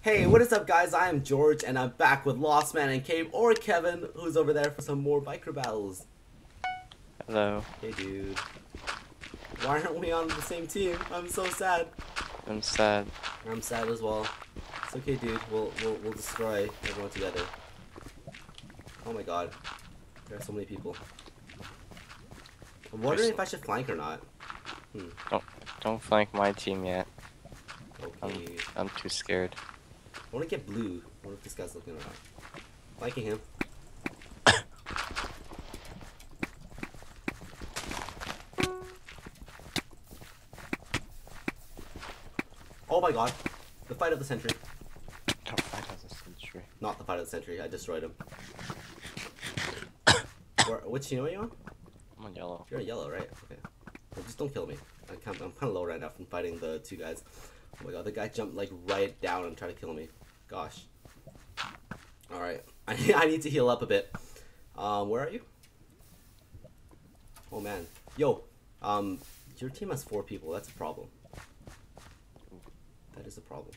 Hey, what is up, guys? I am George, and I'm back with Lost Man and Cave, or Kevin, who's over there for some more micro battles. Hello. Hey, dude. Why aren't we on the same team? I'm so sad. I'm sad. I'm sad as well. It's okay, dude. We'll we'll, we'll destroy everyone together. Oh my god, there are so many people. I'm wondering if I should flank or not. Hmm. Don't don't flank my team yet. Okay. I'm too scared. I want to get blue. I wonder if this guy's looking around. Liking him. Oh my god. The fight of the century. Don't fight as a century. Not the fight of the century. I destroyed him. Where, which team are you on? I'm on yellow. You're yellow, right? Okay. Well, just don't kill me. I can't, I'm kind of low right now from fighting the two guys. Oh my god, the guy jumped like right down and tried to kill me. Gosh. Alright. I, I need to heal up a bit. Um, where are you? Oh man. Yo, um, your team has four people. That's a problem. That is a problem.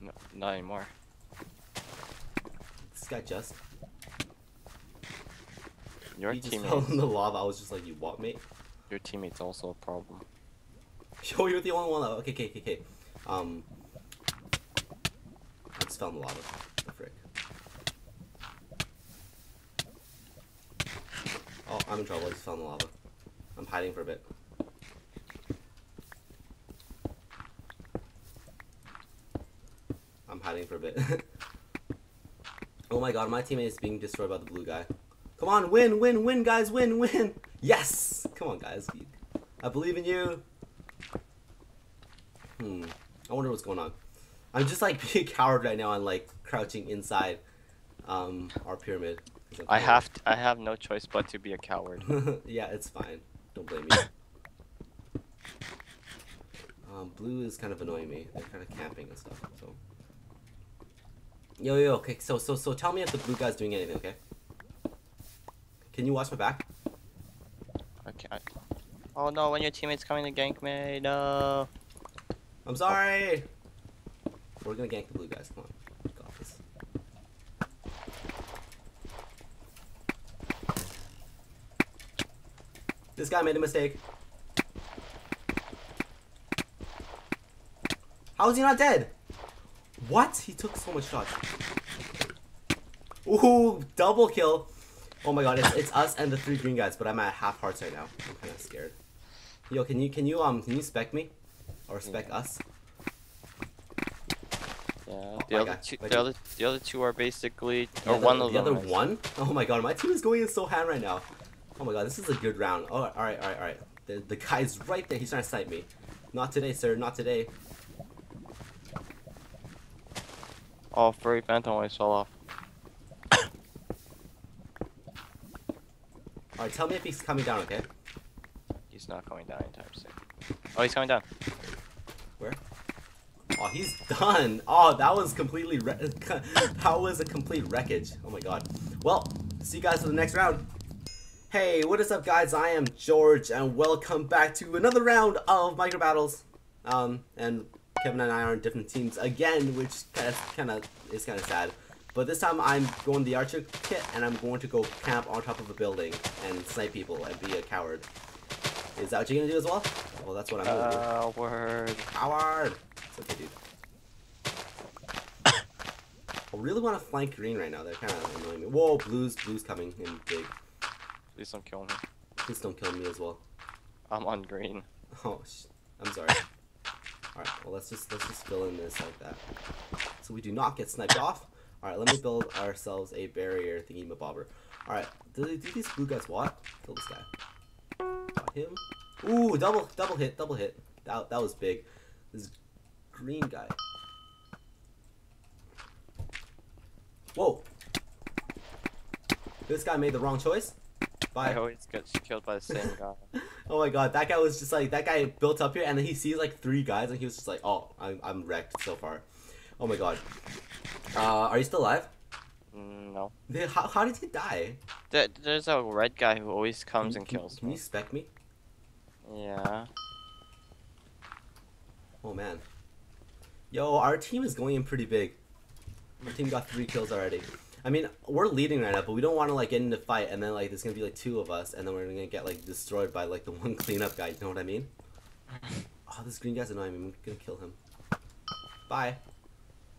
No, not anymore. This guy just, Your he just fell teammate. in the lava. I was just like, you what, mate? Your teammate's also a problem. Yo, you're the only one. Okay, okay, okay, okay. Um, in the lava. The frick. Oh, I'm in trouble. I just fell in the lava. I'm hiding for a bit. I'm hiding for a bit. oh my god, my teammate is being destroyed by the blue guy. Come on, win, win, win, guys, win, win! Yes! Come on, guys. I believe in you. Hmm. I wonder what's going on. I'm just like being a coward right now and like crouching inside um our pyramid. I have t- I have no choice but to be a coward. yeah, it's fine. Don't blame me. um, blue is kind of annoying me. They're kind of camping and stuff. So. Yo yo. Okay. So so so tell me if the blue guy's doing anything. Okay. Can you watch my back? Okay. I- Oh no! When your teammate's coming to gank me, no. I'm sorry. We're gonna gank the blue guys. Come on. This. This guy made a mistake. How is he not dead? What? He took so much shots. Ooh, double kill. Oh my god, it's, it's us and the three green guys, but I'm at half hearts right now. I'm kind of scared. Yo, can you can you um can you spec me, or spec us? Yeah. my The other two, the other, the other two are basically, The or other- one of the them. other is- one? Oh my god, my team is going in so hand right now. Oh my god, this is a good round. Oh, all right, all right, all right. The, the guy's right there. He's trying to snipe me. Not today, sir. Not today. Oh, furry phantom always fell off. All right, tell me if he's coming down, okay? He's not coming down anytime soon. Oh, he's coming down. Oh, he's done. Oh, that was completely. Re- that was a complete wreckage. Oh my god. Well, see you guys in the next round. Hey, what is up, guys? I am George, and welcome back to another round of micro battles. Um, and Kevin and I are on different teams again, which kind of, kind of is kind of sad. But this time I'm going the archer kit, and I'm going to go camp on top of a building and snipe people and be a coward. Is that what you're gonna do as well? Well, that's what I'm gonna do. Uh, word. Coward! It's okay, dude. I really want to flank green right now. They're kind of annoying me. Whoa, blues, blues coming in big. Please don't kill me. Please don't kill me as well. I'm on green. Oh, sh- I'm sorry. All right, well let's just let's just fill in this like that, so we do not get sniped off. All right, let me build ourselves a barrier thingy mabobber. All right, do, they, do these blue guys what? Kill this guy. Got him. Ooh, double double hit, double hit. That that was big. This green guy. Whoa. This guy made the wrong choice. I Bye. always get killed by the same guy. Oh my god, that guy was just like that guy built up here, and then he sees like three guys, and he was just like, "Oh, I'm I'm wrecked so far." Oh my god. Uh, are you still alive? Mm, no. How, how did he die? There, there's a red guy who always comes Can- and can- kills Can me. you spec me? Yeah. Oh man. Yo, our team is going in pretty big. Our team got three kills already. I mean, we're leading right now, but we don't want to like get into a fight and then like there's gonna be like two of us and then we're gonna get like destroyed by like the one cleanup guy. You know what I mean? Oh, this green guy's annoying me. I'm gonna kill him. Bye.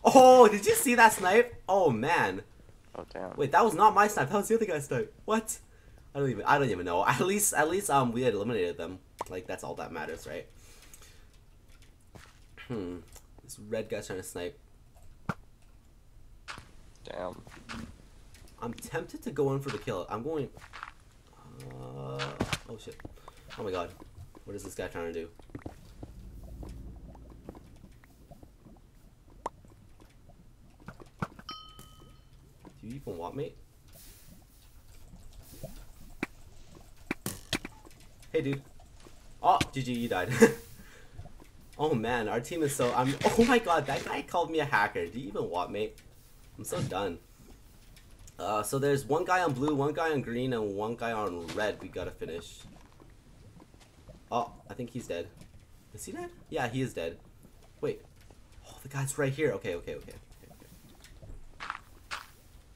Oh, did you see that snipe? Oh man. Oh damn. Wait, that was not my snipe. That was the other guy's snipe. What? I don't even. I don't even know. At least, at least, um, we had eliminated them. Like that's all that matters, right? Hmm. This red guy's trying to snipe. Damn. I'm tempted to go in for the kill. I'm going. Uh, oh shit. Oh my god. What is this guy trying to do? Do you even want me? Hey dude. Oh, GG, you died. oh man, our team is so. I'm. Oh my god, that guy called me a hacker. Do you even want me? I'm so done. Uh, so there's one guy on blue, one guy on green, and one guy on red. We gotta finish. Oh, I think he's dead. Is he dead? Yeah, he is dead. Wait. Oh, the guy's right here. Okay, okay, okay. okay.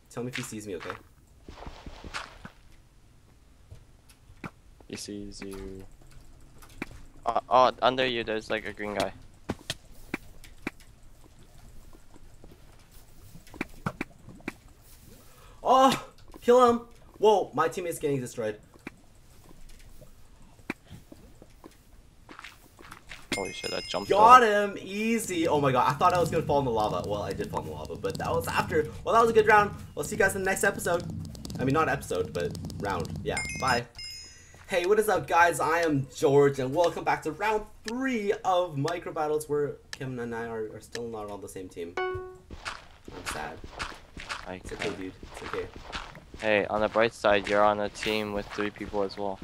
Tell me if he sees me, okay? He sees you. Uh, oh, under you, there's like a green guy. Oh, kill him! Whoa, my teammate's getting destroyed. Holy shit, that jumped. Got over. him! Easy! Oh my god, I thought I was gonna fall in the lava. Well, I did fall in the lava, but that was after. Well, that was a good round. We'll see you guys in the next episode. I mean, not episode, but round. Yeah, bye. Hey, what is up, guys? I am George, and welcome back to round three of Micro Battles, where Kim and I are, are still not on the same team. I'm sad. I It's okay, dude. It's okay. Hey, on the bright side, you're on a team with three people as well.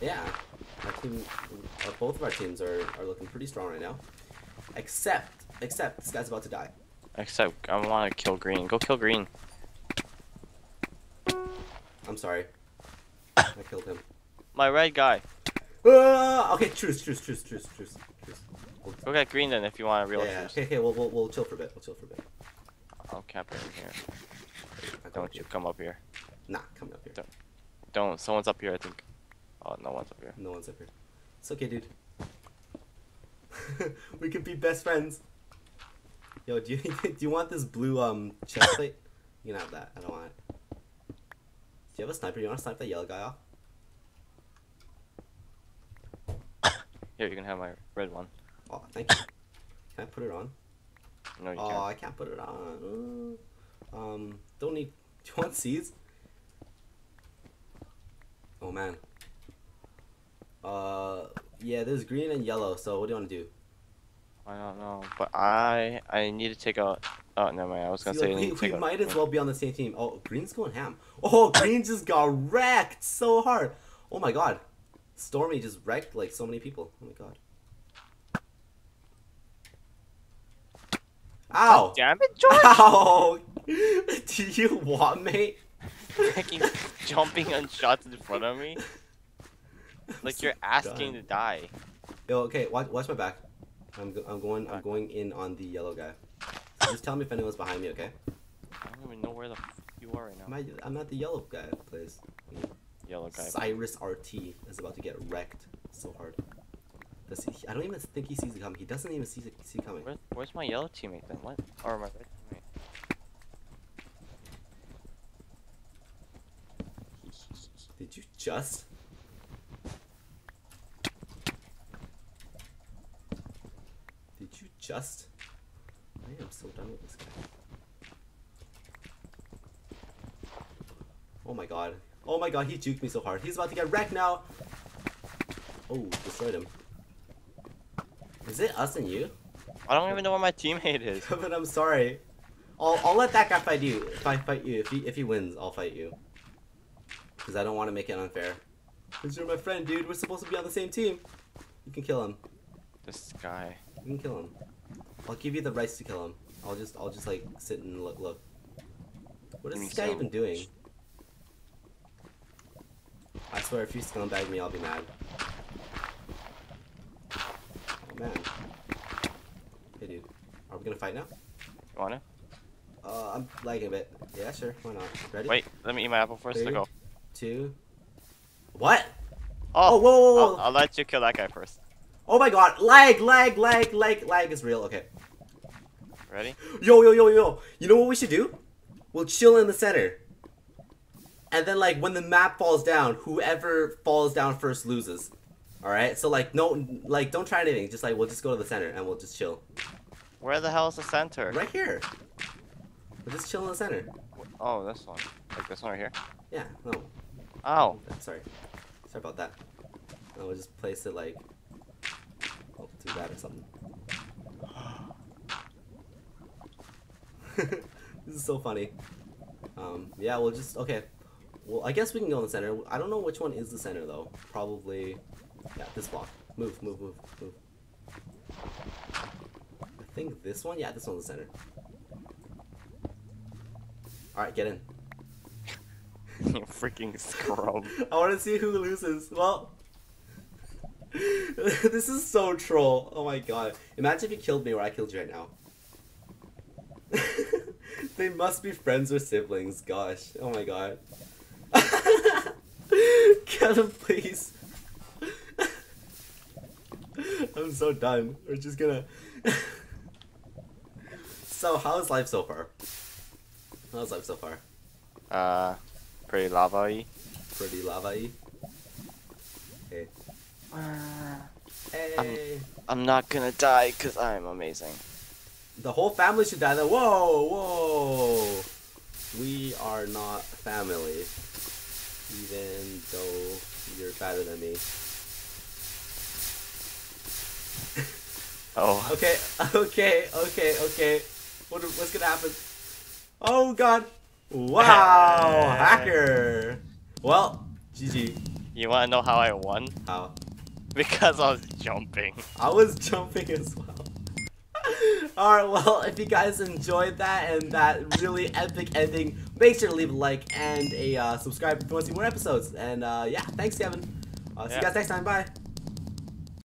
Yeah, our team, uh, both of our teams are, are looking pretty strong right now. Except, except this guy's about to die. Except I want to kill green. Go kill green. I'm sorry. I killed him. My red guy. Uh, okay, truce, truce, truce, truce, truce, truce. We'll, Go get green then if you want a real yeah, truce. okay, okay, we'll, we'll, we'll chill for a bit. We'll chill for a bit. I'll cap it in here. Don't you come up here. Nah, come up here. Don't. Don't. Someone's up here, I think. Oh, no one's up here. No one's up here. It's okay, dude. we could be best friends. Yo, do you do you want this blue um chest plate? You can have that. I don't want it. Do you have a sniper? You want to snipe that yellow guy off? Here, you can have my red one. Oh, thank you. Can I put it on? No, you Oh, can't. Oh, I can't put it on. Um, don't need. Do you want seeds? Oh man. Uh, yeah, there's green and yellow. So what do you want to do? I don't know, but I I need to take out. Oh, never mind. I was gonna See, say like, we, we a- might as well be on the same team. Oh, green's going ham. Oh, green just got wrecked so hard. Oh my god, Stormy just wrecked like so many people. Oh my god. Ow! Damn it, George! Ow! do you want me? Fucking jumping on shots in front of me. Like so you're asking done. to die. Yo, okay, watch, watch my back. I'm, go- I'm going. I'm going in on the yellow guy. So just tell me if anyone's behind me, okay? I don't even know where the f you are right now. I'm at, I'm at the yellow guy place. Yellow guy. Cyrus RT is about to get wrecked so hard. Does he, I don't even think he sees it coming. He doesn't even see it see coming. Where, where's my yellow teammate then? What? Or my red teammate? Did you just? Did you just? I am so done with this guy. Oh my god. Oh my god, he juked me so hard. He's about to get wrecked now. Oh, destroyed him. Is it us and you? I don't even know where my teammate is. but I'm sorry. I'll, I'll let that guy fight you. If I fight you, if he if he wins, I'll fight you. Because I don't want to make it unfair. Because you're my friend, dude. We're supposed to be on the same team. You can kill him. This guy. You can kill him. I'll give you the rights to kill him. I'll just I'll just like sit and look look. What is this guy too. even doing? I swear if you scumbag me, I'll be mad. Oh man. Hey dude. Are we gonna fight now? You wanna? Uh, I'm lagging a bit. Yeah, sure. Why not? Ready? Wait, let me eat my apple first. Three. To go. Two. What? Oh, Oh, whoa, whoa, whoa. I'll, I'll let you kill that guy first. Oh my god. Lag, lag, lag, lag, lag is real. Okay. Ready? Yo, yo, yo, yo. You know what we should do? We'll chill in the center. And then, like, when the map falls down, whoever falls down first loses. Alright? So, like, no, like, don't try anything. Just, like, we'll just go to the center and we'll just chill. Where the hell is the center? Right here. We'll just chill in the center. Oh, this one. Like this one right here. Yeah, no. Oh, Sorry. Sorry about that. And we'll just place it, like, oh, do that or something. this is so funny. Um, yeah, we'll just, okay. Well, I guess we can go in the center. I don't know which one is the center, though. Probably, yeah, this block. Move, move, move, move. I think this one? Yeah, this one's the center. Alright, get in. you freaking scrub. I want to see who loses. Well, this is so troll. Oh my god. Imagine if you killed me or I killed you right now. they must be friends or siblings. Gosh. Oh my god. Kill him, please. I'm so done. We're just gonna. so, how's life so far? How's life so far? Uh, pretty lava-y. Pretty lava-y. Hey. Hey. I'm I'm not gonna die because I'm amazing. The whole family should die. Then whoa, whoa. We are not family, even though you're better than me. Oh, Okay, okay, okay, okay. What, what's gonna happen? Oh God! Wow, hacker. Well, GG. you wanna know how I won? How? Because I was jumping. I was jumping as well. Alright, well, if you guys enjoyed that and that really epic ending, make sure to leave a like and a uh, subscribe if you want to see more episodes. And uh, yeah, thanks, Kevin. Uh, see you guys next time. Bye.